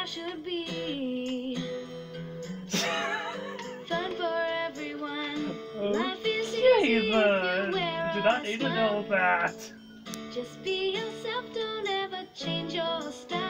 I should be. Fun for everyone. Oh, Life is easy Do not need to know that. Just be yourself, don't ever change your style.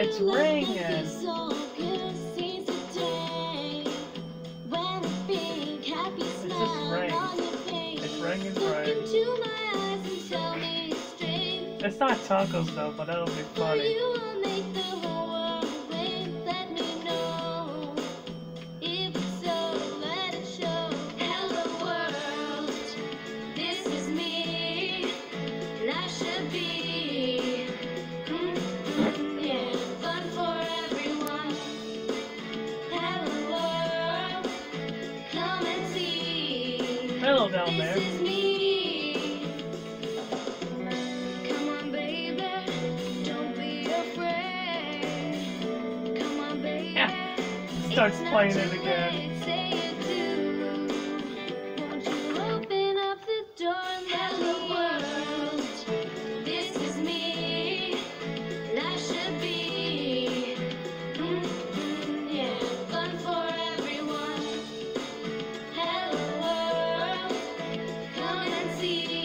It's ringing. It's not tacos though, but that'll be funny. Marshmallow down there. On, yeah. Starts playing it again. see.